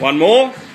One more.